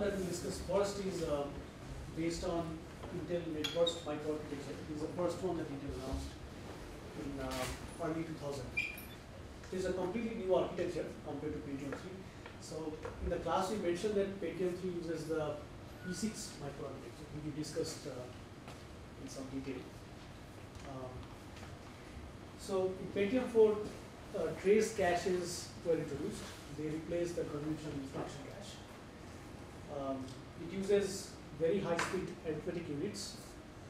that we discuss first is uh, based on Intel NetBurst microarchitecture. This is the first one that Intel announced in uh, early 2000. It is a completely new architecture compared to Pentium 3. So in the class we mentioned that Pentium 3 uses the P6 microarchitecture, which we discussed uh, in some detail. Um, so in Pentium 4, uh, trace caches were introduced. They replaced the conventional instruction cache. Um, it uses very high-speed arithmetic units.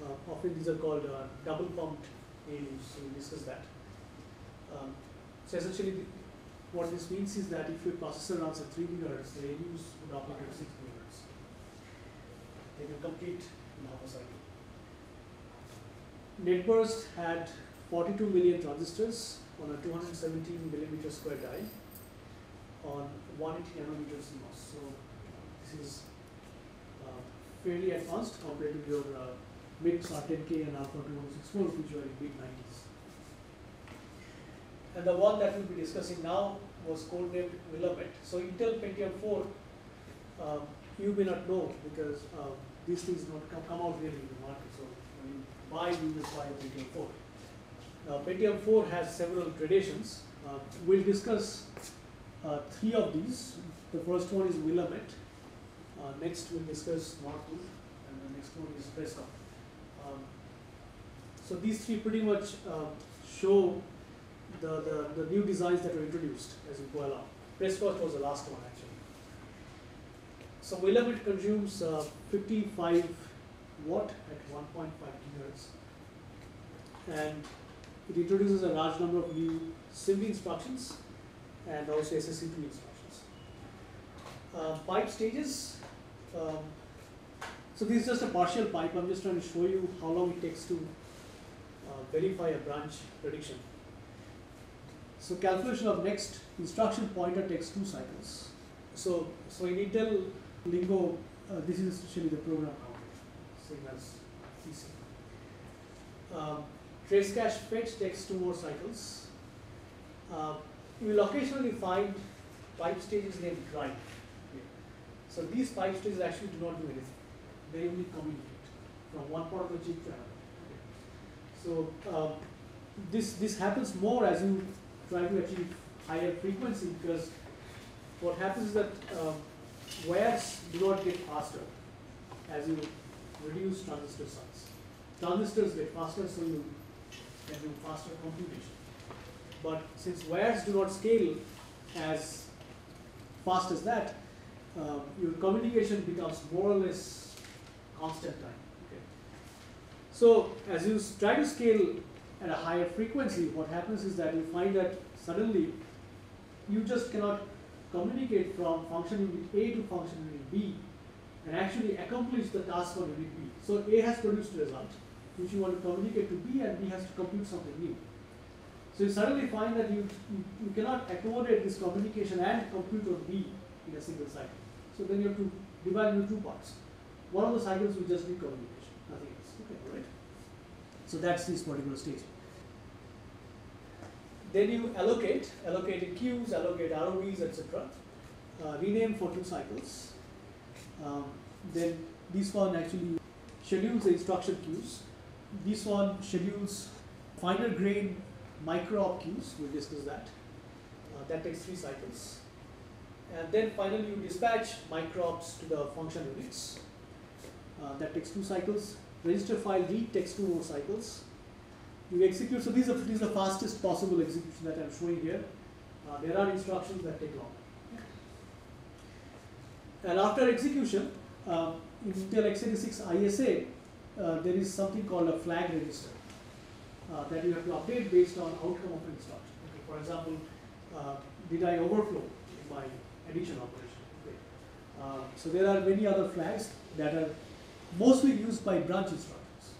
Uh, often these are called uh, double pumped ALUs. So we discussed that. Um, so essentially, the, what this means is that if your processor runs at 3 gigahertz, the ALUs would operate at 6 gigahertz. They can complete in half a cycle. NetBurst had 42 million transistors on a 217 millimeter square die on 180 nanometer CMOS. Is uh, fairly advanced compared to your uh, MIPS R10K and Alpha 2164, which were in mid 90s. And the one that we'll be discussing now was codenamed Willamette. So Intel Pentium 4, um, you may not know because uh, these things don't come, come out really in the market. So when you buy, you will buy Pentium 4. Now Pentium 4 has several gradations. Uh, we'll discuss uh, three of these. The first one is Willamette. Uh, next we'll discuss Northwood, and the next one is Prescott. Um, so these three pretty much uh, show the, the, the new designs that were introduced as we go along. Prescott was the last one actually. So Willamette consumes uh, 55 watt at 1.5 gigahertz, and it introduces a large number of new SIMD instructions and also SSE2 instructions. Uh, pipe stages. Um, so this is just a partial pipe. I'm just trying to show you how long it takes to uh, verify a branch prediction. So calculation of next instruction pointer takes two cycles. So, so in Intel lingo, uh, this is essentially the program counter, same as PC. Um, trace cache fetch takes two more cycles. Uh, you will occasionally find pipe stages named drive. So these five stages actually do not do anything. They only communicate from one part of the chip to another. So uh, this this happens more as you try to achieve higher frequency because what happens is that um, wires do not get faster as you reduce transistor size. Transistors get faster, so you can do faster computation. But since wires do not scale as fast as that, uh, your communication becomes more or less constant time. Okay. So as you try to scale at a higher frequency, what happens is that you find that suddenly you just cannot communicate from function unit A to function unit B and actually accomplish the task on unit B. So A has produced a result which you want to communicate to B and B has to compute something new. So you suddenly find that you, you, you cannot accommodate this communication and compute on B in a single cycle. So then you have to divide into two parts. One of the cycles will just be communication, nothing else. Okay, all right. So that's this particular stage. Then you allocate, allocate in queues, allocate ROBs, etc. Uh, rename for two cycles. Um, then this one actually schedules the instruction queues. This one schedules finer grain micro op queues, we'll discuss that. Uh, that takes three cycles. And then finally you dispatch micro ops to the function units. Uh, that takes two cycles. Register file read takes two more cycles. You execute, so these are, these are the fastest possible execution that I'm showing here. Uh, there are instructions that take longer. And after execution, uh, in Intel x86 ISA, uh, there is something called a flag register uh, that you have to update based on outcome of an instruction. Okay, for example, uh, did I overflow in my addition operation? Uh, so there are many other flags that are mostly used by branch instructors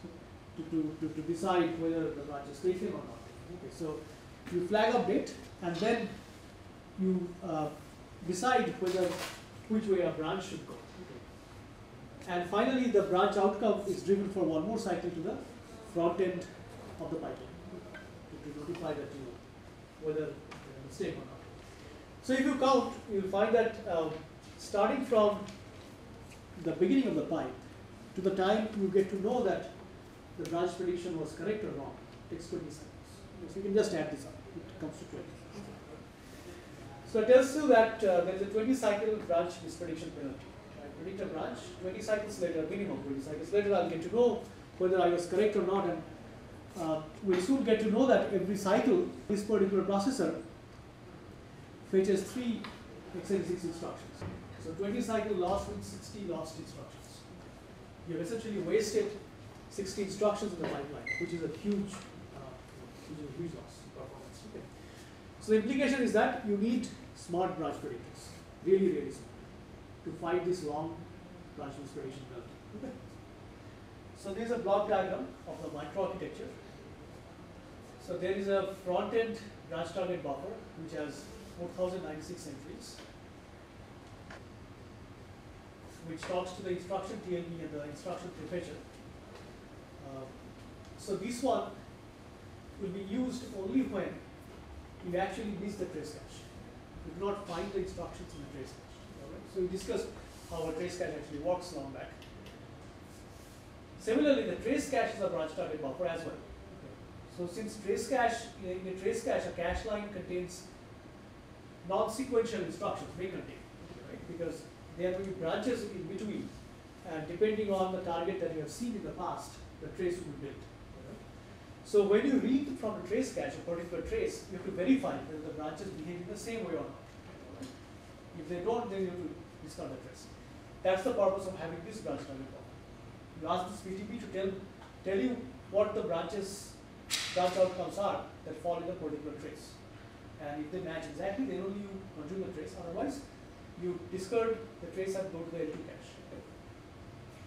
to, to, to, to decide whether the branch is taken or not. Okay, so you flag update and then you uh, decide whether which way a branch should go. Okay. And finally, the branch outcome is driven for one more cycle to the front end of the pipeline to, to notify that you whether mistake or not. So if you count, you'll find that um, starting from the beginning of the pipe to the time you get to know that the branch prediction was correct or wrong, takes 20 seconds. So you can just add this up, it comes to 20. So it tells you that uh, there is a 20 cycle branch misprediction penalty. I predict a branch, 20 cycles later, minimum 20 cycles later, I'll get to know whether I was correct or not. And uh, we soon get to know that every cycle, this particular processor fetches three x86 instructions. So 20 cycle loss means 60 lost instructions. You have essentially wasted 60 instructions in the pipeline, which is a huge, uh, which is a huge loss in performance. Okay. So the implication is that you need smart branch predictors, really, really smart, to fight this long branch misprediction penalty. Okay. So there is a block diagram of the microarchitecture. So there is a front-end branch target buffer which has 4096 entries, which talks to the instruction TLB and the instruction prefetcher. Uh, so this one will be used only when you actually miss the trace cache. You do not find the instructions in the trace cache. So we discussed how a trace cache actually works long back. Similarly, the trace cache is a branch target buffer as well. So since trace cache, in a trace cache, a cache line contains non-sequential instructions, may contain, right? Because there will be branches in between, and depending on the target that you have seen in the past, the trace will be built. So when you read from a trace cache, a particular trace, you have to verify whether the branches behave in the same way or not. If they don't, then you have to discard the trace. That's the purpose of having this branch target buffer. You ask this BTB to tell, tell you what the branches, branch outcomes are that fall in a particular trace. And if they match exactly, then only you consume the trace. Otherwise, you discard the trace and go to the L2 cache.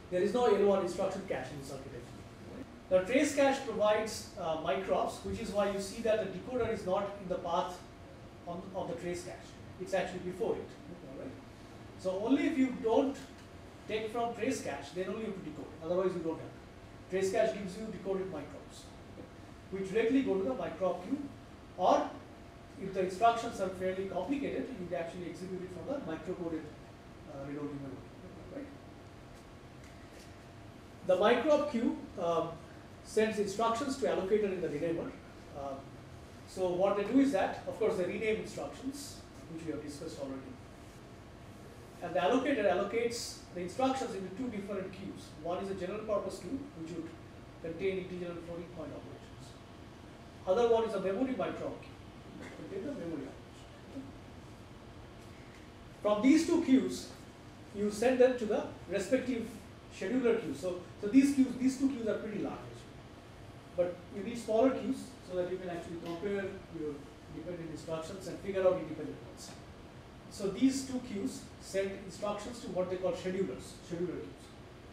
There is no L1 instruction cache in this architecture. The trace cache provides uh, micro-ops, which is why you see that the decoder is not in the path on, of the trace cache. It's actually before it. Alright? So only if you don't take from trace cache, then only you have to decode. Otherwise, you don't have. Trace cache gives you decoded micro-ops, which directly go to the micro-op queue, or if the instructions are fairly complicated, you can actually execute it from the microcoded uh, read-only memory. Right? The micro-op queue um, sends instructions to allocator in the renamer. Um, so what they do is that, of course, they rename instructions, which we have discussed already. And the allocator allocates the instructions into two different queues. One is a general purpose queue, which would contain integer and floating point operations. Other one is a memory micro-op queue, contain the memory operation. From these two queues, you send them to the respective scheduler queues. So, so these queues, these two queues are pretty large. actually. But you need smaller queues so that you can actually compare your dependent instructions and figure out independent ones. So these two queues send instructions to what they call schedulers, scheduler queues.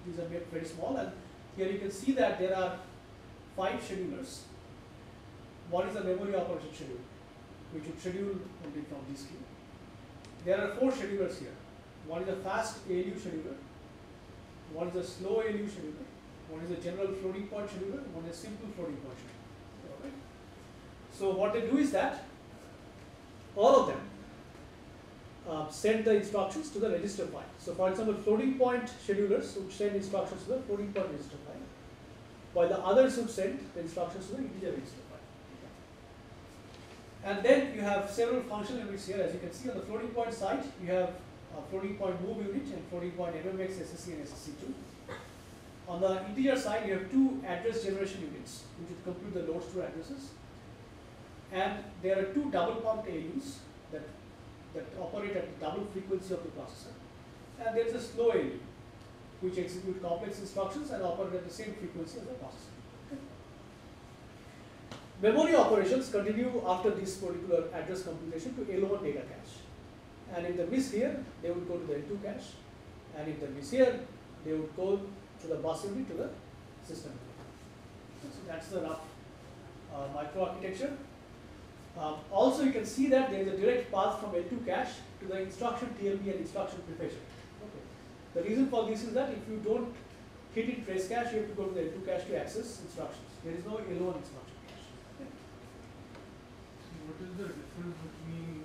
These are made very small and here you can see that there are five schedulers. One is memory operation schedule, which would schedule only from this queue. There are four schedulers here. One is a fast ALU scheduler, one is a slow ALU scheduler, one is a general floating point scheduler, one is a simple floating point scheduler. Alright. So what they do is that all of them uh, send the instructions to the register file. So for example, floating point schedulers would send instructions to the floating point register file, while the others would send the instructions to the integer register. And then you have several functional units here. As you can see on the floating point side, you have a floating point move unit and floating point MMX, SSE, and SSE2. On the integer side, you have two address generation units, which compute the load store addresses. And there are two double pumped ALUs that, that operate at the double frequency of the processor. And there is a slow ALU, which execute complex instructions and operate at the same frequency as the processor. Memory operations continue after this particular address computation to L1 data cache. And if they miss here, they would go to the L2 cache. And if they miss here, they would go to the bus unit to the system. So that's the rough uh, microarchitecture. Um, also, you can see that there is a direct path from L2 cache to the instruction TLB and instruction prefetcher. Okay. The reason for this is that if you don't hit in trace cache, you have to go to the L2 cache to access instructions. There is no L1 instruction. What is the difference between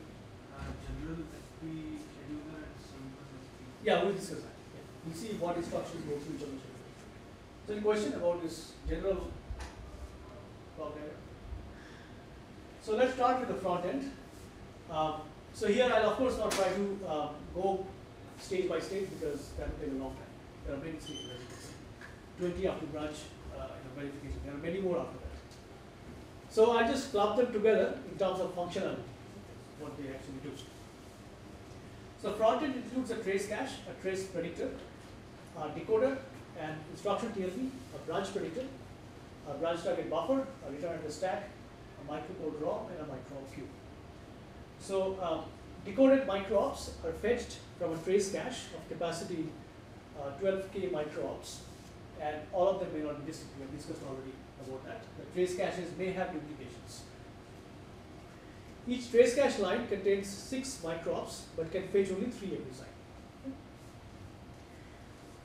uh, general FP scheduler and simple FP? Yeah, we'll discuss that. Yeah. We'll see what instructions go through the. So any question about this general problem? So let's start with the front end. Um, so here I'll of course not try to um, go stage by stage because that will take a long time. There are many stages, as you 20 after branch uh, verification. There are many more after that. So I just club them together in terms of functionality, what they actually do. So front end includes a trace cache, a trace predictor, a decoder, an instruction TLB, a branch predictor, a branch target buffer, a return address stack, a microcode ROM, and a micro queue. So um, decoded micro-ops are fetched from a trace cache of capacity uh, 12k micro-ops, and all of them may not be distinct. We have discussed already that. The trace caches may have duplications. Each trace cache line contains six micro-ops, but can fetch only three every cycle.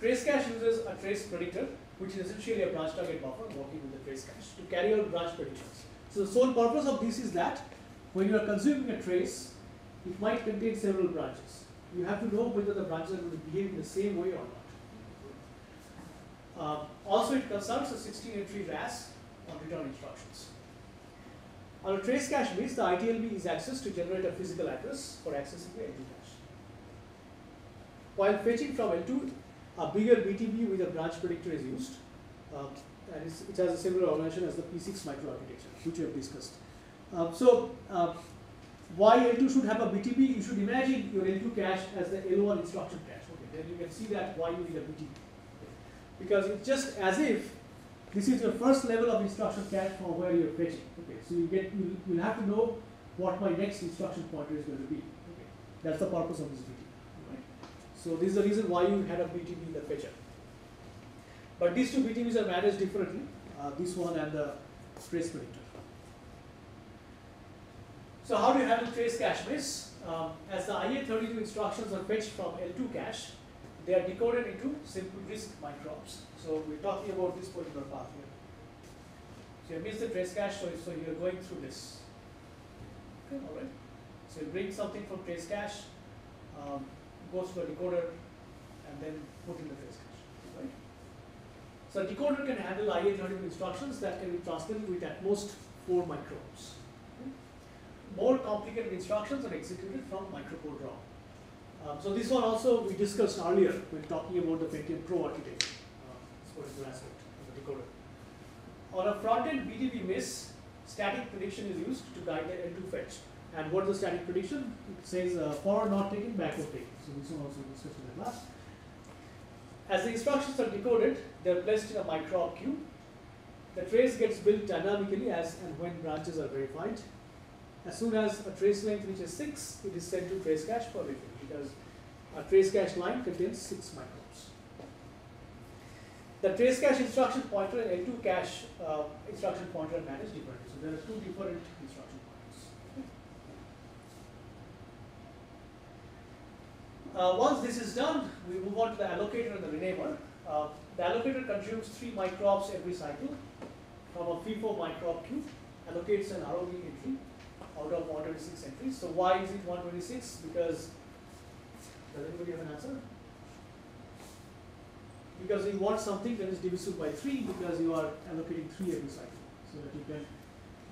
Trace cache uses a trace predictor, which is essentially a branch target buffer working with the trace cache to carry out branch predictions. So the sole purpose of this is that when you are consuming a trace, it might contain several branches. You have to know whether the branches are going to behave in the same way or not. Um, also, it consults a 16 entry RAS on return instructions. On a trace cache means the ITLB is accessed to generate a physical address for accessing the L2 cache. While fetching from L2, a bigger BTB with a branch predictor is used, um, and it has a similar organization as the P6 microarchitecture, which we have discussed. Um, so, uh, why L2 should have a BTB? You should imagine your L2 cache as the L1 instruction cache. Okay, then you can see that why you need a BTB. Because it's just as if this is your first level of instruction cache from where you're fetching. Okay, so you get you you'll have to know what my next instruction pointer is going to be. Okay, that's the purpose of this BTB. Right? So this is the reason why you had a BTB in the fetcher. But these two BTBs are managed differently. Uh, this one and the trace predictor. So how do you handle trace cache miss? Um, as the IA32 instructions are fetched from L2 cache, they are decoded into simple RISC micro-ops. So we're talking about this particular path here. So you miss the trace cache, so, so you're going through this. Okay, all right. So you bring something from trace cache, um, goes to a decoder, and then put in the trace cache. Right. So a decoder can handle IA32 instructions that can be transmitted with at most four micro-ops more complicated instructions are executed from microcode ROM. Um, so this one also we discussed earlier when talking about the Pentium Pro architecture, uh, aspect of the decoder. On a front-end BTB miss, static prediction is used to guide the L2 fetch. And what is the static prediction? It says uh, forward not taken, backward taken. So this one also discussed in the class. As the instructions are decoded, they are placed in a micro-op queue. The trace gets built dynamically as and when branches are verified. As soon as a trace length reaches 6, it is sent to trace cache for refill because a trace cache line contains 6 micro-ops. The trace cache instruction pointer and L2 cache uh, instruction pointer are managed differently. So there are two different instruction pointers. Uh, once this is done, we move on to the allocator and the renamer. Uh, the allocator consumes 3 micro-ops every cycle from a FIFO micro-op queue, allocates an ROB entry out of 126 entries. So why is it 126? Because, does anybody have an answer? Because you want something that is divisible by 3 because you are allocating 3 every cycle. So that you can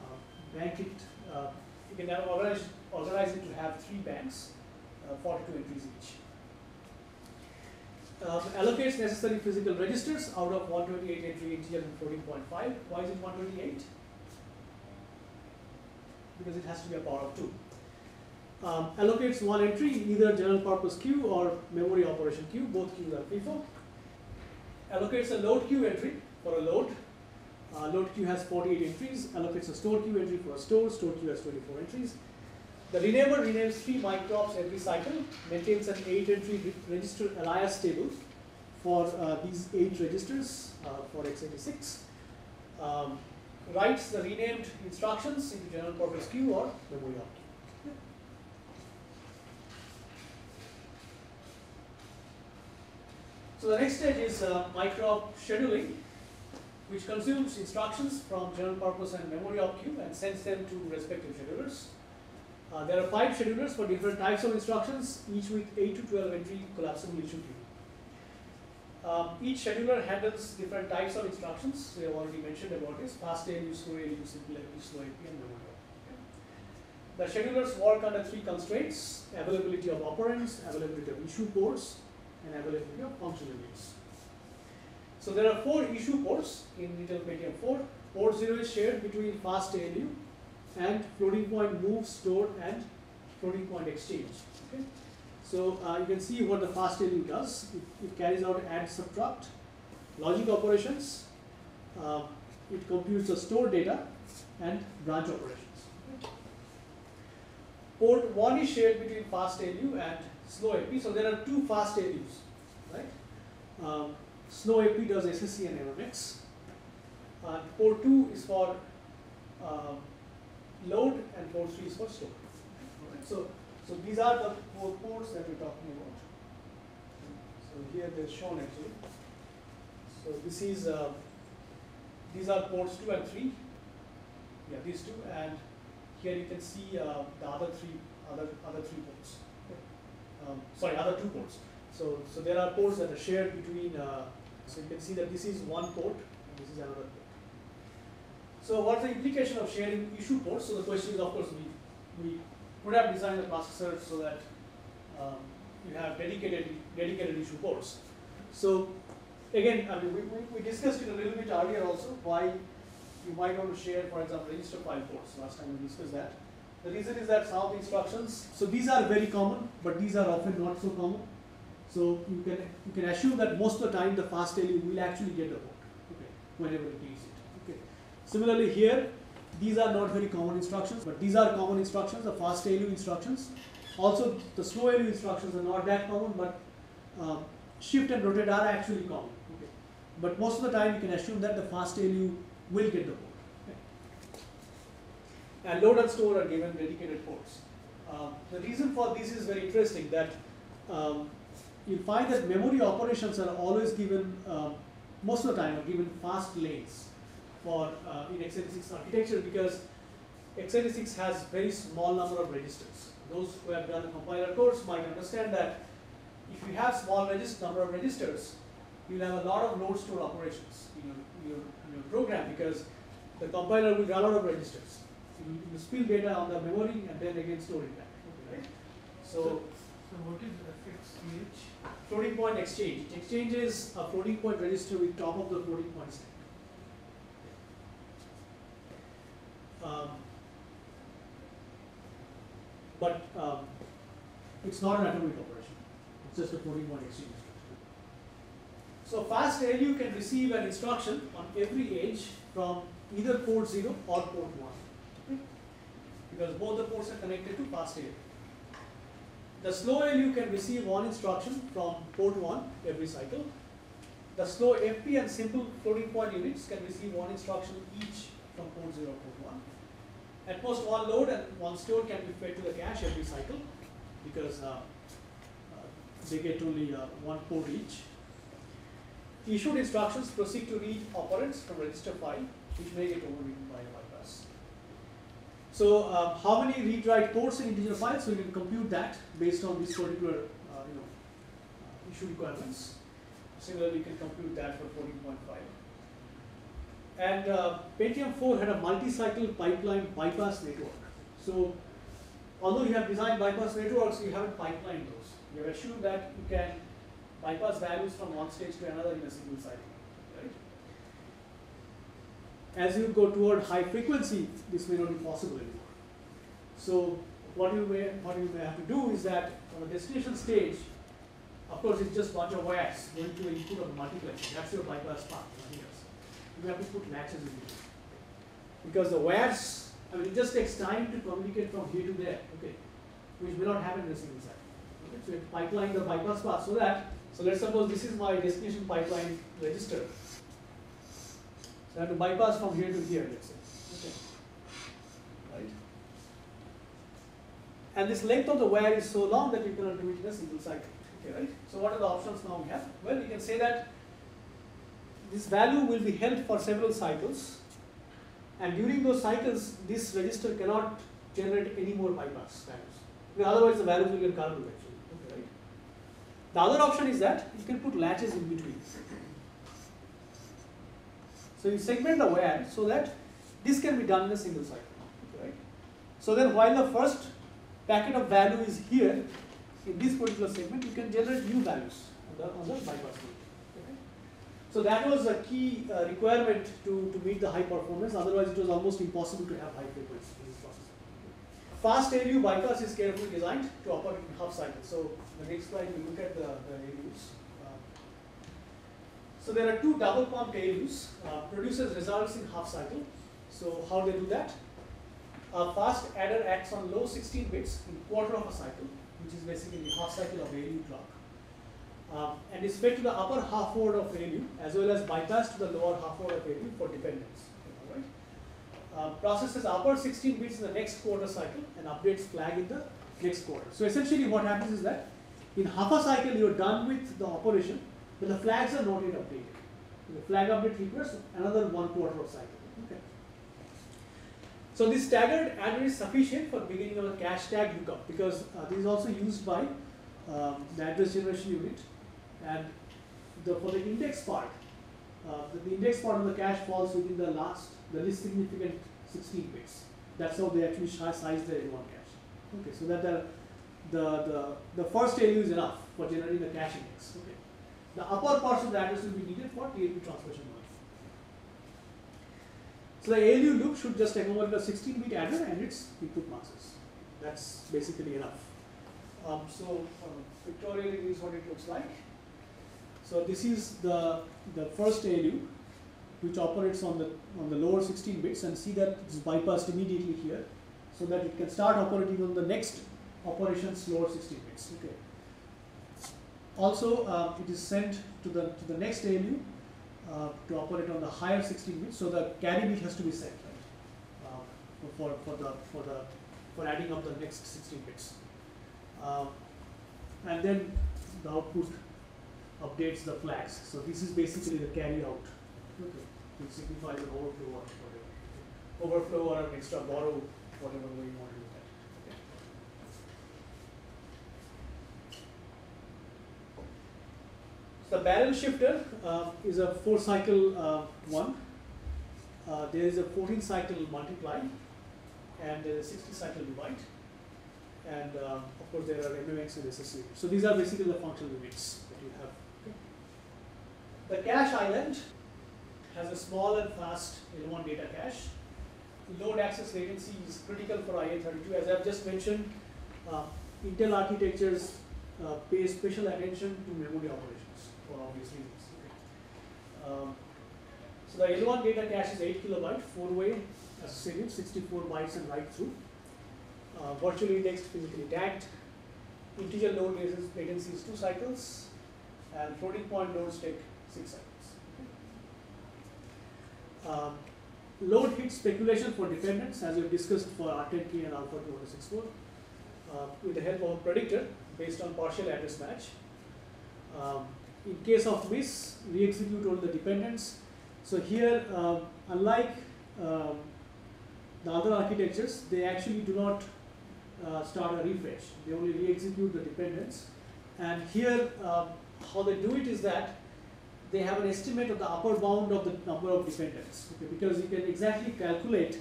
uh, bank it, uh, you can organize, organize it to have 3 banks, uh, 42 entries each. Um, allocates necessary physical registers out of 128 entry integer and floating point. Why is it 128? because it has to be a power of 2. Um, allocates one entry, either general purpose queue or memory operation queue, both queues are FIFO. Allocates a load queue entry for a load. Uh, load queue has 48 entries, allocates a store queue entry for a store, store queue has 24 entries. The renamer renames three micro-ops every cycle, maintains an 8 entry re register alias table for uh, these 8 registers uh, for x86. Um, writes the renamed instructions into general purpose queue or memory op So the next stage is uh, micro scheduling, which consumes instructions from general purpose and memory queue and sends them to respective schedulers. Uh, there are five schedulers for different types of instructions, each with 8 to 12 entry collapsible issue queue. Um, each scheduler handles different types of instructions. We have already mentioned about this: fast ALU, slow ALU, simple slow FP, and memory. The schedulers work under three constraints: availability of operands, availability of issue ports, and availability of function units. So there are four issue ports in Intel Pentium 4. Port 0 is shared between fast ALU and floating point move, store, and floating point exchange. Okay? So uh, you can see what the fast ALU does. It, it carries out add, subtract, logic operations. Uh, it computes the store data and branch operations. Port 1 is shared between fast ALU and slow FP. So there are two fast ALUs, right? Um, slow FP does SSE and MMX. Uh, port 2 is for uh, load and port 3 is for store. Alright, so, so these are the four ports that we're talking about. So here they're shown actually. So this is, uh, these are ports 2 and 3. Yeah, these two and here you can see uh, the other three, other, other three ports. Um, sorry, other two ports. So, so there are ports that are shared between, uh, so you can see that this is one port and this is another port. So what's the implication of sharing issue ports? So the question is, of course, we, we would have designed the processor so that um, you have dedicated, dedicated issue ports. So again, I mean, we, we, we discussed it a little bit earlier also, why you might want to share, for example, register file ports. Last time we discussed that. The reason is that some of the instructions, so these are very common, but these are often not so common. So you can you can assume that most of the time the fast ALU will actually get the port, okay, whenever it needs it. Okay. Similarly here, these are not very common instructions, but these are common instructions, the fast ALU instructions. Also, the slow ALU instructions are not that common, but um, shift and rotate are actually common. Okay. But most of the time, you can assume that the fast ALU will get the port. And load and store are given dedicated ports. Uh, the reason for this is very interesting that um, you find that memory operations are always given, uh, most of the time, are given fast lanes for uh, in x86 architecture because x86 has very small number of registers. Those who have done compiler course might understand that if you have small number of registers, you'll have a lot of load store operations in your, your, in your program because the compiler will run out of registers. Spill data on the memory and then again store it back. Okay, right? So, So what is FXCH? floating point exchange. It exchanges a floating point register with top of the floating point stack. Um, but um, it's not an atomic operation. It's just a floating point exchange. So fast ALU can receive an instruction on every edge from either port 0 or port 1. Because both the ports are connected to fast ALU. The slow ALU can receive one instruction from port 1 every cycle. The slow FP and simple floating point units can receive one instruction each from port 0 to port 1. At most one load and one store can be fed to the cache every cycle because uh, uh, they get only uh, one port each. Issued instructions proceed to read operands from register file which may get overwritten by a. So uh, how many read-write ports in integer files? So you can compute that based on these particular uh, you know, uh, issue requirements. Similarly, you can compute that for floating point. And uh, Pentium 4 had a multi-cycle pipeline bypass network. So although you have designed bypass networks, you haven't pipelined those. You have assumed that you can bypass values from one stage to another in a single cycle. As you go toward high frequency, this may not be possible anymore. So what you may what you may have to do is that on the destination stage, of course it's just bunch of wires going to input of the multiplexer. That's your bypass path. You have to put latches in it. Because the wires, I mean it just takes time to communicate from here to there, okay, which may not happen in a single cycle. Okay? So you have to pipeline the bypass path so that so let's suppose this is my destination pipeline register. So I have to bypass from here to here, let's say. Okay. Right? And this length of the wire is so long that you cannot do it in a single cycle. Okay, right? So what are the options now we have? Well, we can say that this value will be held for several cycles and during those cycles this register cannot generate any more bypass values. Otherwise the values will get garbled actually. Okay, right? The other option is that you can put latches in between. So you segment the wire so that this can be done in a single cycle. Right? So then while the first packet of value is here, in this particular segment, you can generate new values on the, on the bypass loop. So that was a key uh, requirement to, to meet the high performance, otherwise it was almost impossible to have high frequency in this process. Fast ALU bypass is carefully designed to operate in half cycle. So the next slide we look at the, the ALUs. So there are two double pumped ALUs, uh, produces results in half cycle. So how they do that? A fast adder acts on low 16 bits in quarter of a cycle which is basically half cycle of ALU clock, um, and is fed to the upper half word of ALU as well as bypassed to the lower half word of ALU for dependence. Right? Uh, processes upper 16 bits in the next quarter cycle and updates flag in the next quarter. So essentially what happens is that in half a cycle you are done with the operation, but the flags are not yet updated. The flag update requires another one quarter of cycle. Okay. So this staggered adder is sufficient for beginning of a cache tag lookup because uh, this is also used by um, the address generation unit and the, for the index part, uh, the, the, index part of the cache falls within the last, the least significant 16 bits. That's how they actually size their L1 cache. Okay, so that the, the, the, the first ALU is enough for generating the cache index. Okay. The upper parts of the address will be needed for TLB transmission so the ALU loop should just accommodate a 16-bit adder and its input masses. That's basically enough. Um, so um, pictorially, this is what it looks like. So this is the the first ALU, which operates on the on the lower 16 bits, and see that it's bypassed immediately here, so that it can start operating on the next operations lower 16 bits. Okay. Also, uh, it is sent to the to the next ALU uh, to operate on the higher 16 bits, so the carry bit has to be set, right? Uh, for, for the for the for adding up the next 16 bits. Uh, and then the output updates the flags. So this is basically the carry out. Okay. Which signifies an overflow or whatever. Overflow or an extra borrow, whatever way you want to do The barrel shifter uh, is a four cycle uh, one. Uh, there is a 14 cycle multiply and there is a 60 cycle divide. And uh, of course there are MMX and SSE. So these are basically the functional units that you have. Okay. The cache island has a small and fast L1 data cache. Load access latency is critical for IA32. As I've just mentioned, uh, Intel architectures uh, pay special attention to memory operations for obvious reasons. Um, so the L1 data cache is 8 kilobyte, 4 way associative, 64 bytes and write through. Uh, virtually indexed, physically tagged. Integer load latency is 2 cycles, and floating point loads take 6 cycles. Um, load hit speculation for dependence, as we've discussed for R10K and Alpha 264, uh, with the help of a predictor based on partial address match. Um, in case of miss, we execute all the dependents. So here, uh, unlike uh, the other architectures, they actually do not uh, start a refresh. They only re-execute the dependents. And here, um, how they do it is that they have an estimate of the upper bound of the number of dependents. Okay, because you can exactly calculate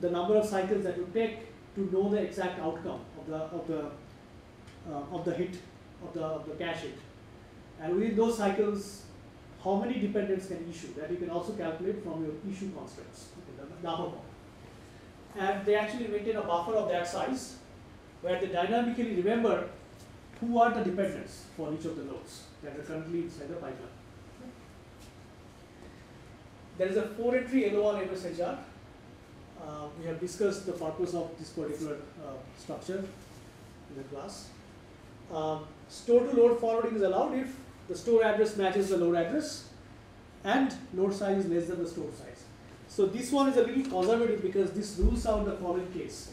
the number of cycles that you take to know the exact outcome of the of the of the hit of the, of the cache hit. And within those cycles, how many dependents can issue that you can also calculate from your issue constraints, okay, the, upper bound. And they actually maintain a buffer of that size where they dynamically remember who are the dependents for each of the nodes that are currently inside the pipeline. There is a four entry L1 MSHR. Uh, we have discussed the purpose of this particular uh, structure in the class. Um, store to load forwarding is allowed if the store address matches the load address and load size is less than the store size. So this one is a little conservative because this rules out the following case.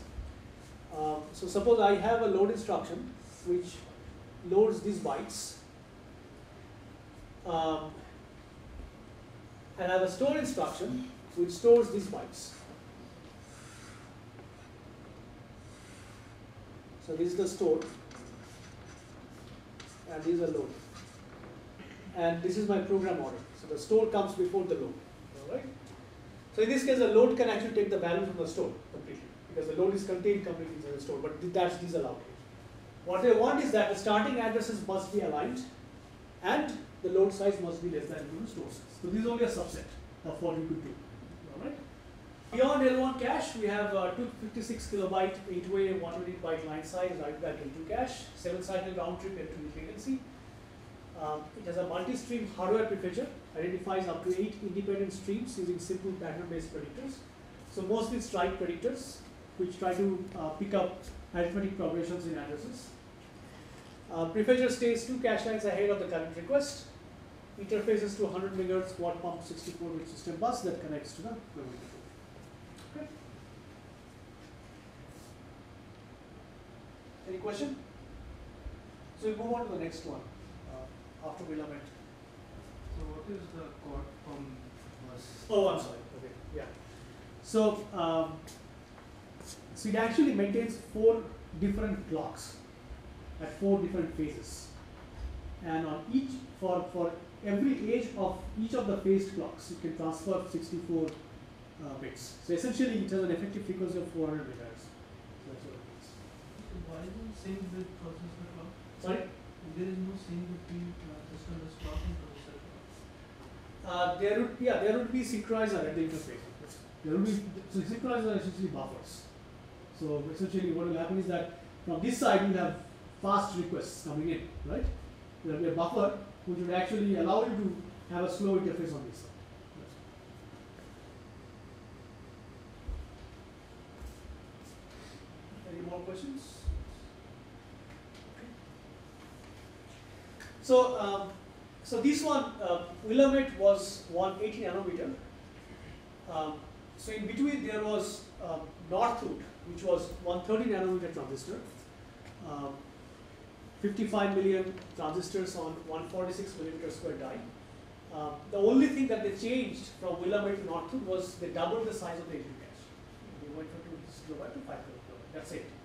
Um, so suppose I have a load instruction which loads these bytes. Um, and I have a store instruction which stores these bytes. So this is the store, and these are load. And this is my program order. So the store comes before the load. All right. So in this case, the load can actually take the value from the store completely because the load is contained completely inside the store, but th- that's disallowed. What they want is that the starting addresses must be aligned and the load size must be less than equal to store size. So this is only a subset of what you could do. Beyond L1 cache, we have uh, 256 kilobyte 8-way 120 byte line size right back into cache, 7 cycle round trip L2 latency. Um, it has a multi-stream hardware prefetcher, identifies up to 8 independent streams using simple pattern-based predictors. So mostly stride predictors, which try to uh, pick up arithmetic progressions in addresses. Uh, prefetcher stays two cache lines ahead of the current request. Interfaces to 100 MHz quad pump 64-bit system bus that connects to the memory. Any question? So we move on to the next one uh, after Willamette. So what is the quad pump bus? Oh, I'm sorry. Okay, yeah. So, um, so it actually maintains four different clocks at four different phases, and on each for for every age of each of the phased clocks, you can transfer 64 uh, bits. So essentially, it has an effective frequency of 400 megahertz. So that's what it means. Why is it sync with processor clock? Sorry. There is no sync between transistor and clock and processor clock. Uh, there would yeah there would be synchronizer at the interface. There would be so synchronizer are essentially buffers. So essentially what will happen is that from this side you have fast requests coming in, right? There will be a buffer which would actually allow you to have a slow interface on this side. Any more questions? So, um, so this one, uh, Willamette was 180 nanometer. Um, so in between there was um, Northwood, which was 130 nanometer transistor. Um, 55 million transistors on 146 millimeter square die. Uh, the only thing that they changed from Willamette to Northwood was they doubled the size of the APU cache. They went from 2 kilobyte to 5 kilobyte. That's it.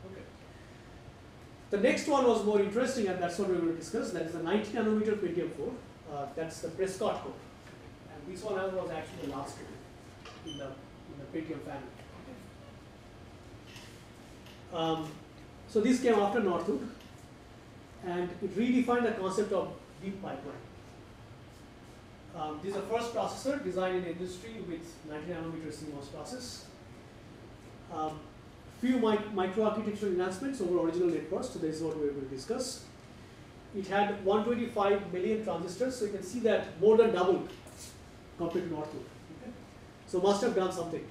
The next one was more interesting, and that's what we're going to discuss. That is the 90 nanometer Pentium 4. Uh, that's the Prescott core. And this one was actually the last one in the, in the Pentium family. Um, so this came after Northwood, and it redefined the concept of deep pipeline. Um, this is the first processor designed in industry with 90 nanometer CMOS process. Um, few mic- microarchitectural enhancements over original NetBurst, so this is what we will discuss. It had 125 million transistors, so you can see that more than doubled compared to Northwood. Okay? So must have done something.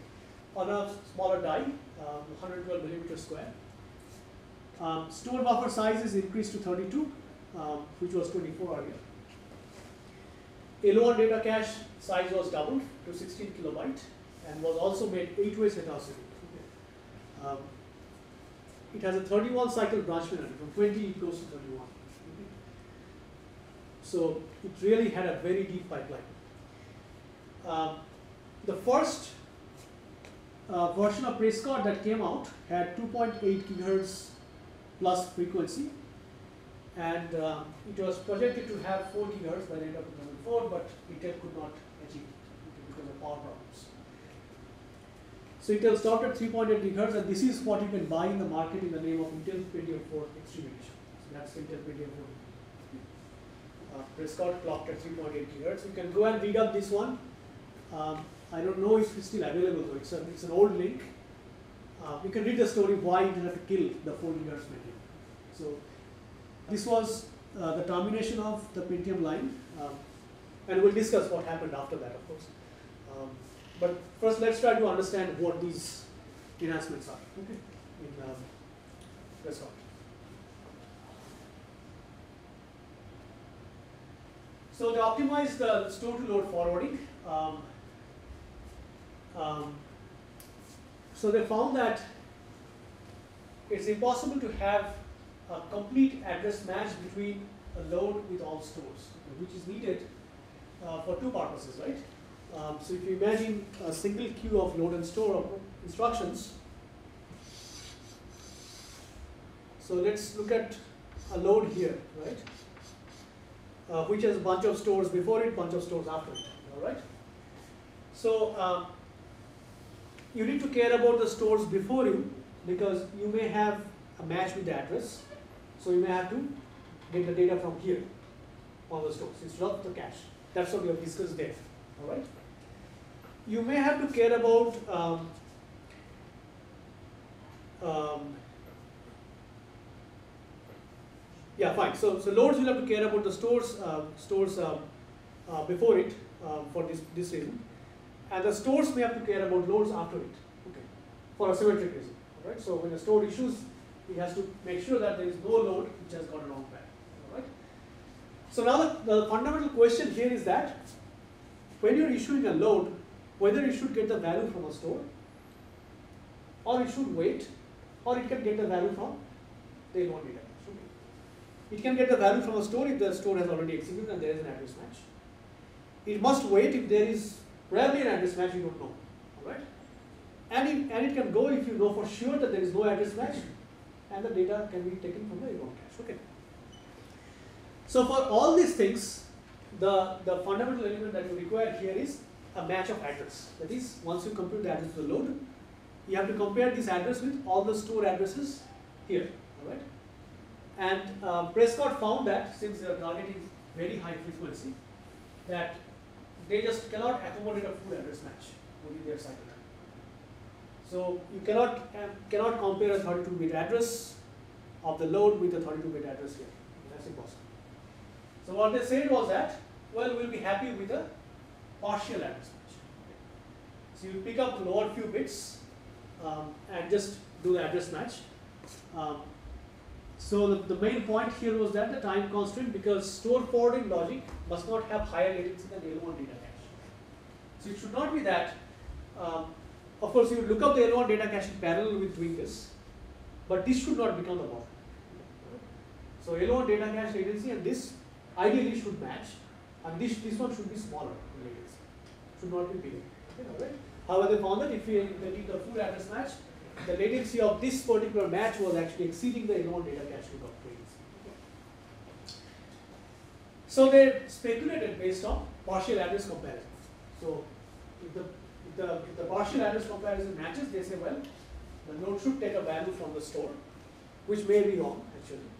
On a smaller die, um, 112 millimeter square. Um, store buffer size is increased to 32, um, which was 24 earlier. L1 data cache size was doubled to 16 kilobyte and was also made 8 ways heteroscopy. Um, it has a 31 cycle branch penalty, from 20 it goes to 31. Okay. So it really had a very deep pipeline. Um, the first uh, version of Prescott that came out had 2.8 gigahertz plus frequency, and um, it was projected to have 4 gigahertz by the end of 2004, but Intel could not achieve it because of power problems. So Intel stopped at 3.8 gigahertz, and this is what you can buy in the market in the name of Intel Pentium 4 Extreme Edition. So that's Intel Pentium 4. Uh, Prescott clocked at 3.8 gigahertz. You can go and read up this one. Um, I don't know if it's still available though. It's, a, it's an old link. Uh, you can read the story why it had to kill the 4 gigahertz Pentium. So this was uh, the termination of the Pentium line, um, and we'll discuss what happened after that, of course. But first, let's try to understand what these enhancements are. Okay. In um, Prescott. So they optimize the store to load forwarding. Um, um, so they found that it's impossible to have a complete address match between a load with all stores, which is needed uh, for two purposes, right? Um, so if you imagine a single queue of load and store of instructions, so let's look at a load here, right? Uh, which has a bunch of stores before it, bunch of stores after it, all right? So um, you need to care about the stores before you because you may have a match with the address. So you may have to get the data from here on the stores instead of the cache. That's what we have discussed there, all right? You may have to care about um, um, yeah, fine. So, so loads will have to care about the stores, uh, stores uh, uh, before it uh, for this this reason, and the stores may have to care about loads after it. Okay, for a symmetric reason. All right. So when a store issues, it has to make sure that there is no load which has got a wrong path. All right. So now the, the fundamental question here is that when you're issuing a load, whether it should get the value from a store, or it should wait, or it can get the value from the L1 data. It can get the value from a store if the store has already executed and there is an address match. It must wait if there is probably an address match you don't know. Alright? And it, and it can go if you know for sure that there is no address match and the data can be taken from the L1 cache. Okay. So for all these things, the, the fundamental element that you require here is a match of address. That is, once you compute the address of the load, you have to compare this address with all the store addresses here. Alright? And uh, Prescott found that since they are targeting very high frequency, that they just cannot accommodate a full address match within their cycle time. So you cannot um, cannot compare a 32-bit address of the load with a 32-bit address here. That's impossible. So what they said was that, well, we'll be happy with a partial address match. So you pick up lower few bits um, and just do the address match. Um, so the, the main point here was that the time constraint because store forwarding logic must not have higher latency than L1 data cache. So it should not be that, um, of course you look up the L1 data cache in parallel with doing this, but this should not become the bottleneck. So L1 data cache latency and this ideally should match and this, this one should be smaller should not be bigger. Okay, right? However, they found that if we need the full address match, the latency of this particular match was actually exceeding the L1 data cache lookup latency. So they speculated based on partial address comparison. So if the, if the, if the partial address comparison matches, they say, well, the node should take a value from the store, which may be wrong actually?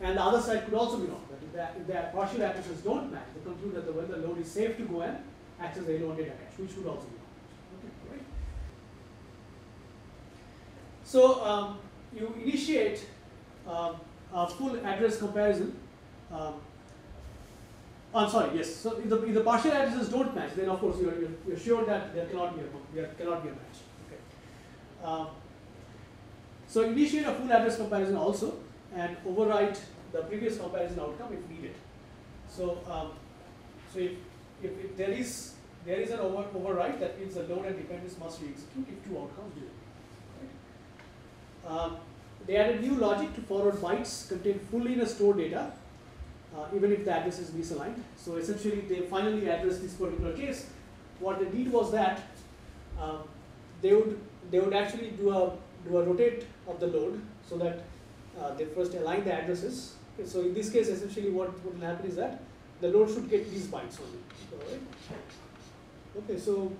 And the other side could also be wrong. That if the, if the partial addresses don't match, they conclude that the, well, the load is safe to go and access the L1 data cache, which would also be wrong. So um, you initiate um, a full address comparison. Um, I'm sorry, yes. So if the, if the partial addresses don't match, then of course you're, you're, you're sure that there cannot be a there cannot be a match. Okay. Um, so initiate a full address comparison also and overwrite the previous comparison outcome if needed. So um, so if, if, if there is there is an over, overwrite, that means the load and dependence must be executed if two outcomes do. Um, they added new logic to forward bytes contained fully in a store data, uh, even if the address is misaligned. So essentially, they finally addressed this particular case. What they did was that um, they would they would actually do a do a rotate of the load so that Uh, they first align the addresses. Okay, so in this case, essentially, what, will happen is that the load should get these bytes only. Right? Okay, so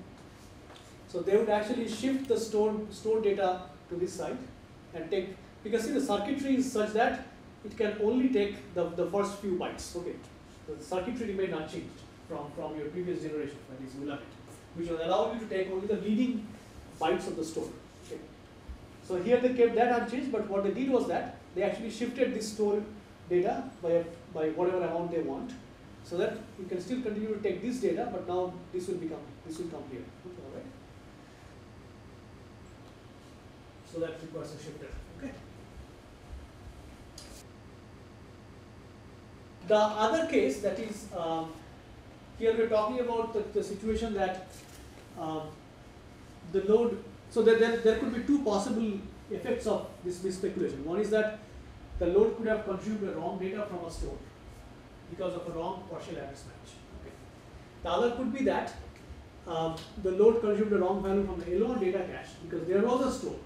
so they would actually shift the stored store data to this side and take, because see the circuitry is such that it can only take the, the first few bytes, okay. The circuitry remained unchanged from, from your previous generation, that is which will allow you to take only the leading bytes of the store. Okay. So here they kept that unchanged, but what they did was that they actually shifted this store data by, by whatever amount they want, so that you can still continue to take this data, but now this will become, this will come here. Okay, all right. So that requires a shifter. Okay. The other case that is um, here we're talking about the, the situation that um, the load. So there, there there could be two possible effects of this, this speculation. One is that the load could have consumed the wrong data from a store because of a wrong partial address match. Okay. The other could be that um, the load consumed the wrong value from the L1 data cache because there was a store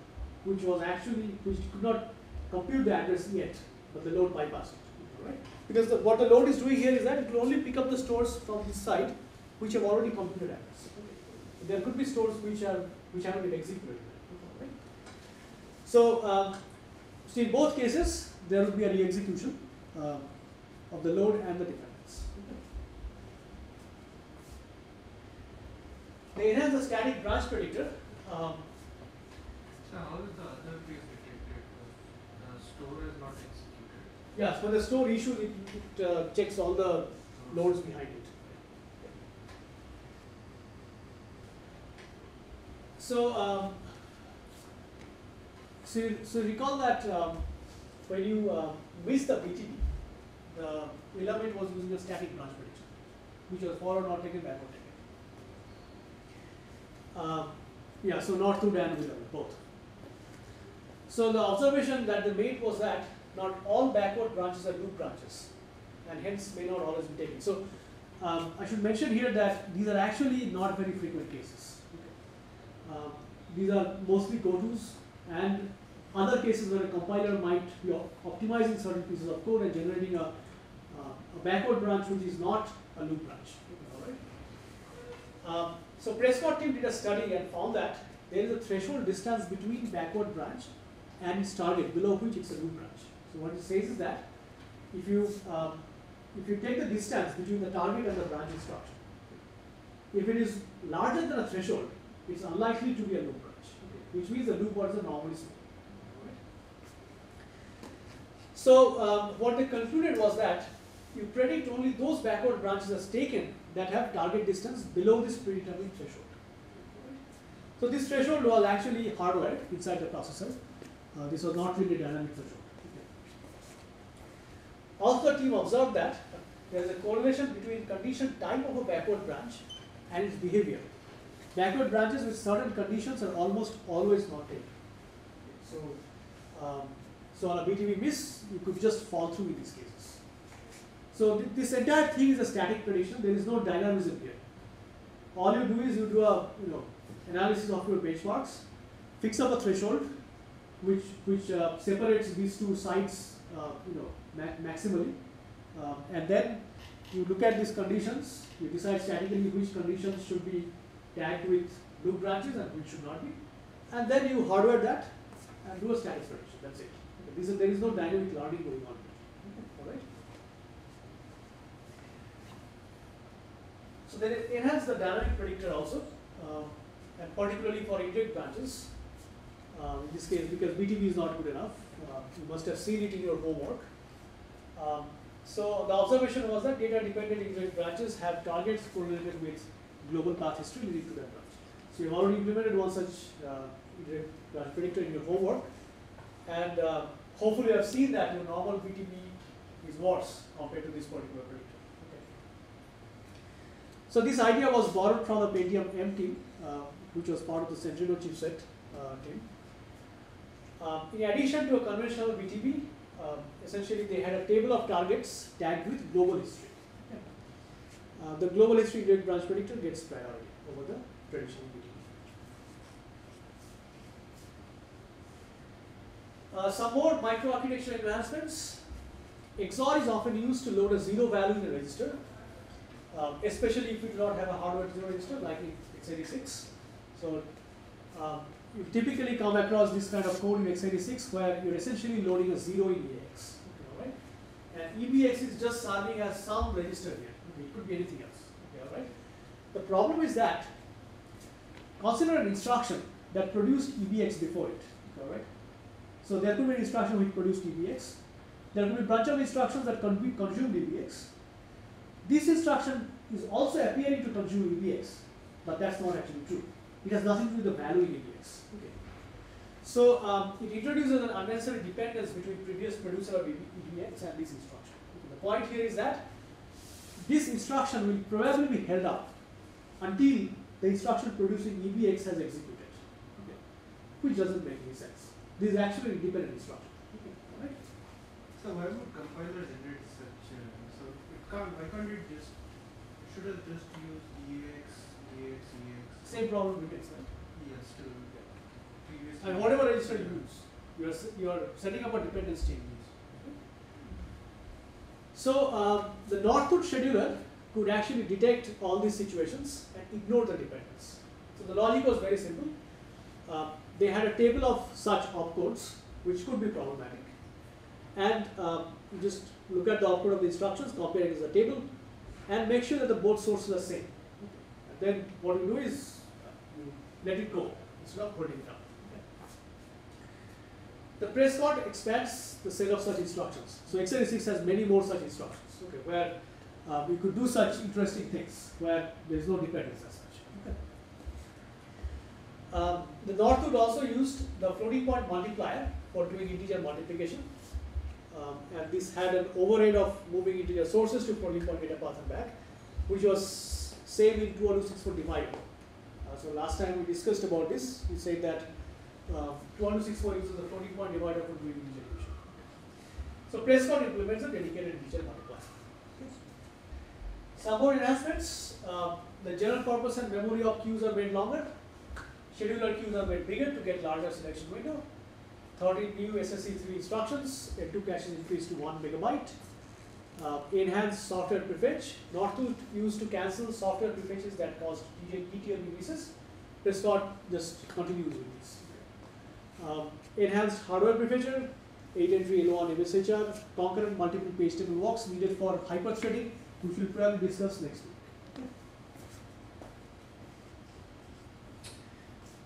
which was actually which could not compute the address yet, but the load bypassed it. Right? Because the, what the load is doing here is that it will only pick up the stores from this side which have already computed address. Okay. There could be stores which are which haven't been executed. Right? So, um, so in both cases there will be a re-execution uh, of the load and the dependence. They enhance the static branch predictor. Um, So how is the other case detected? The store is not executed. yeah, for the store issue, it, it uh, checks all the loads behind it. So, um, so, so recall that um, when you uh, miss the BTB, the Willamette was using a static branch prediction, which was forward not taken, backward taken. Um, yeah, so not through Dan Willamette, both. So the observation that they made was that not all backward branches are loop branches, and hence may not always be taken. So um, I should mention here that these are actually not very frequent cases. Um, these are mostly go-tos and other cases where a compiler might be optimizing certain pieces of code and generating a, a backward branch which is not a loop branch. Um, so Prescott team did a study and found that there is a threshold distance between backward branch and its target, below which it's a loop branch. So what it says is that if you um, if you take the distance between the target and the branch instruction, if it is larger than a threshold, it's unlikely to be a loop branch, okay, which means the loop words are normally small. Alright. So um, what they concluded was that you predict only those backward branches as taken that have target distance below this predetermined threshold. So this threshold was actually hardwired inside the processor. Uh, this was not really dynamic threshold. Also, the team observed that there is a correlation between condition type of a backward branch and its behavior. Backward branches with certain conditions are almost always not taken. So, um, so on a BTB miss, you could just fall through in these cases. So th this entire thing is a static prediction. There is no dynamism here. All you do is you do a you know analysis of your benchmarks, fix up a threshold, which which uh, separates these two sites uh, you know ma maximally, um, and then you look at these conditions. You decide statically which conditions should be tagged with loop branches and which should not be, and then you hardware that and do a static prediction. That's it. Is, there is no dynamic learning going on. Okay, all right. So they enhance the dynamic predictor also, um, and particularly for indirect branches. Um, in this case, because BTB is not good enough, uh, you must have seen it in your homework. Um, so the observation was that data dependent indirect branches have targets correlated with global path history leading to that branch. So you've already implemented one such uh, indirect branch predictor in your homework, and uh, hopefully you have seen that your normal BTB is worse compared to this particular predictor. Okay. So this idea was borrowed from the Pentium M team, uh, which was part of the Centrino chipset uh, team. Um, in addition to a conventional BTB, um, essentially they had a table of targets tagged with global history. Uh, the global history indirect branch predictor gets priority over the traditional BTB. Uh, some more microarchitecture advancements. XOR is often used to load a zero value in a register, um, especially if you do not have a hardware zero register like in x86. So um, you typically come across this kind of code in x86 where you're essentially loading a zero in EBX. Okay, right? And EBX is just serving as some register here. Okay, it could be anything else. Okay, all right? The problem is that consider an instruction that produced EBX before it. All right? So there could be an instruction which produced EBX. There could be a bunch of instructions that con consumed EBX. This instruction is also appearing to consume EBX, but that's not actually true. It has nothing to do with the value in EBX. Okay. So um, it introduces an unnecessary dependence between previous producer of EBX and this instruction. Okay. The point here is that this instruction will probably be held up until the instruction producing EBX has executed, okay. which doesn't make any sense. This is actually independent instruction. Okay. Right. So why would compiler generate such? Uh, so it can't. Why can't it just? Should have just used ex, ex, ex. Same problem with right? Yes, still. Previously. And whatever register you use, you are, you are setting up a dependence chain. So um, the Northwood scheduler could actually detect all these situations and ignore the dependence. So the logic was very simple. Uh, they had a table of such opcodes which could be problematic. And you just look at the opcode of the instructions, compare it as a table, and make sure that the both sources are same. And then what you do is uh, you let it go instead of holding it up. The Prescott expands the set of such instructions. So x86 has many more such instructions, okay, where uh, we could do such interesting things where there is no. Okay. Um, the Northwood also used the floating point multiplier for doing integer multiplication. Um, and this had an overhead of moving integer sources to floating point data path and back, which was same in 264 divider. Uh, so last time we discussed about this, we said that uh, 264 uses the floating point divider for doing integer division. So Prescott implements a dedicated integer multiplier. Some more enhancements, uh, the general purpose and memory of queues are made longer. Scheduler queues are made bigger to get larger selection window. 13 new SSE3 instructions, L2 cache is increased to 1 megabyte. Uh, enhanced software prefetch, not to used to cancel software prefetches that caused PTL releases. Prescott just continues with this. Um, enhanced hardware prefetcher, 8 entry LO1 MSHR, concurrent multiple page table walks needed for hyperthreading, which we'll probably discuss next week.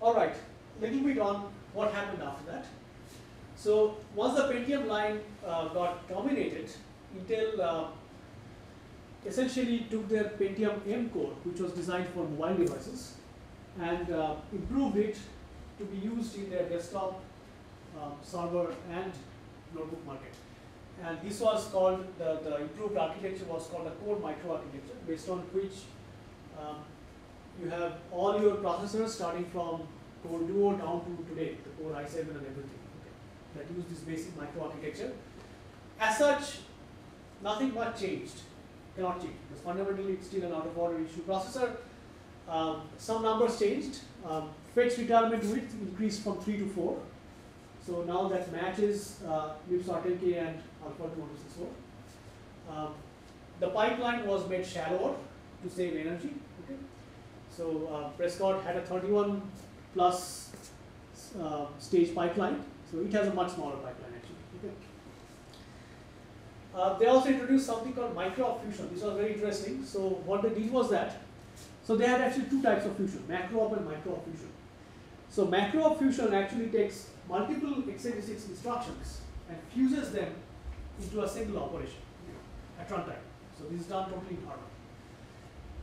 All right, little bit on what happened after that. So once the Pentium line uh, got dominated, Intel uh, essentially took their Pentium M core, which was designed for mobile devices, and uh, improved it to be used in their desktop, um, server, and notebook market. And this was called, the, the improved architecture was called a core microarchitecture, based on which um, you have all your processors starting from Core Duo down to today, the Core i7 and everything, okay, that use this basic microarchitecture. As such, nothing much changed, cannot change, because fundamentally it's still an out of order issue processor. Um, some numbers changed, um, fetch retirement width increased from 3 to 4. So now that matches uh, MIPS R10K and Alpha 264. Um, the pipeline was made shallower to save energy. So uh, Prescott had a 31 plus uh, stage pipeline. So it has a much smaller pipeline actually. Okay. Uh, they also introduced something called micro fusion. This was very interesting. So what they did was that, so they had actually two types of fusion, macro op and micro fusion. So macro fusion actually takes multiple x86 instructions and fuses them into a single operation at runtime. So this is done totally in hardware.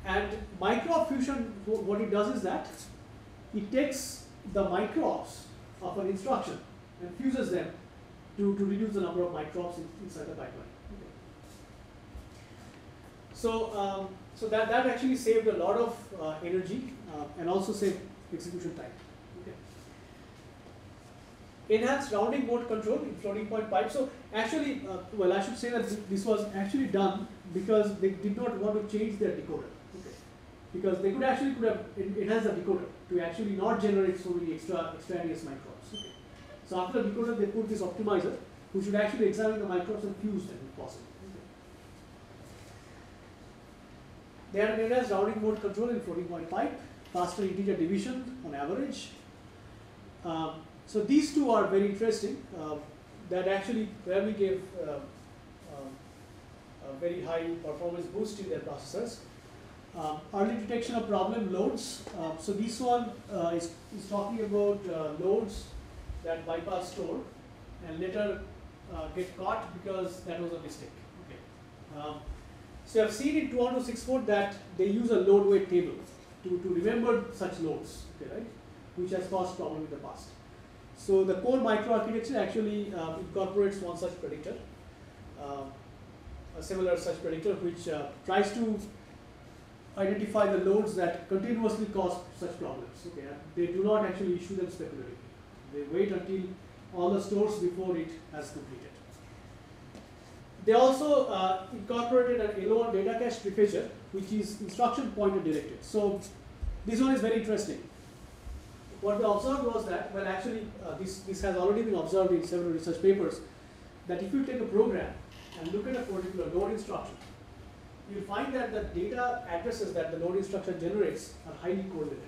And micro op fusion, what it does is that it takes the micro-ops of an instruction and fuses them to, to reduce the number of micro-ops in, inside the pipeline. So, um, so that, that actually saved a lot of uh, energy uh, and also saved execution time. Okay. Enhanced rounding mode control in floating point pipe. So actually, uh, well, I should say that this was actually done because they did not want to change their decoder. Because they could actually could have it, it has a decoder to actually not generate so many extra extraneous micro-ops. Okay. So after the decoder, they put this optimizer, who should actually examine the micro-ops and fuse them if possible. They are an enhanced rounding mode control in floating point pipe, faster integer division on average. Um, so these two are very interesting. Uh, that actually really gave uh, um, a very high performance boost in their processors. Um, early detection of problem loads. Uh, so this one uh, is, is talking about uh, loads that bypass store and later uh, get caught because that was a mistake. Okay. Um, so I've seen in 264 that they use a load wait table to, to remember such loads, okay, right? Which has caused problem in the past. So the core microarchitecture actually uh, incorporates one such predictor, uh, a similar such predictor which uh, tries to identify the loads that continuously cause such problems. Okay, they do not actually issue them speculatively. They wait until all the stores before it has completed. they also uh, incorporated an L1 data cache prefetcher, which is instruction pointer directed. So this one is very interesting. What we observed was that, well actually uh, this, this has already been observed in several research papers, that if you take a program and look at a particular load instruction, you'll find that the data addresses that the load instruction generates are highly correlated.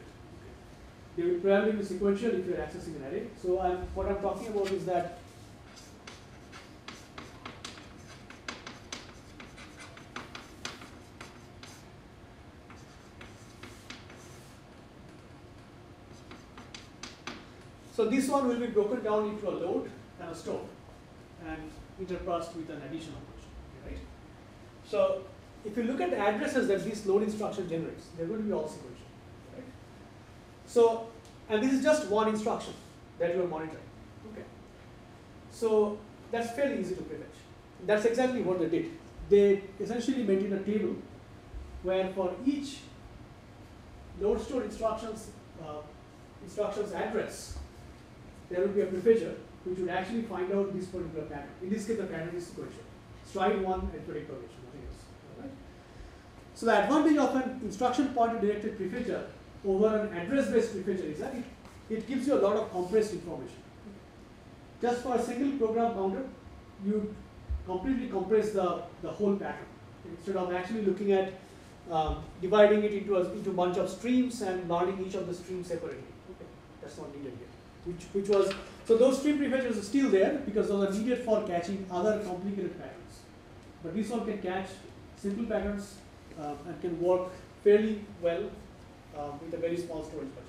They will probably be sequential if you're accessing an array. So I'm, what I'm talking about is that So this one will be broken down into a load and a store and interpassed with an addition operation, right? So if you look at the addresses that this load instruction generates, they're going to be all sequential, right? So, and this is just one instruction that you are monitoring, okay? So that's fairly easy to prefetch. That's exactly what they did. They essentially maintain a table where for each load store instructions uh, instructions address, there will be a prefetcher which would actually find out this particular pattern. In this case, the pattern is sequential. Stride one and predict. Alright? So the advantage of an instruction pointer directed prefetcher over an address based prefetcher is that it, it gives you a lot of compressed information. Just for a single program counter, you completely compress the, the whole pattern instead of actually looking at um, dividing it into a into bunch of streams and learning each of the streams separately. Okay, that's not needed here. Which which was so those stream prefetchers are still there because those are needed for catching other complicated patterns. But this one can catch simple patterns um, and can work fairly well um, with a very small storage budget.